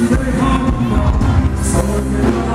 Thank you.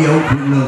the open.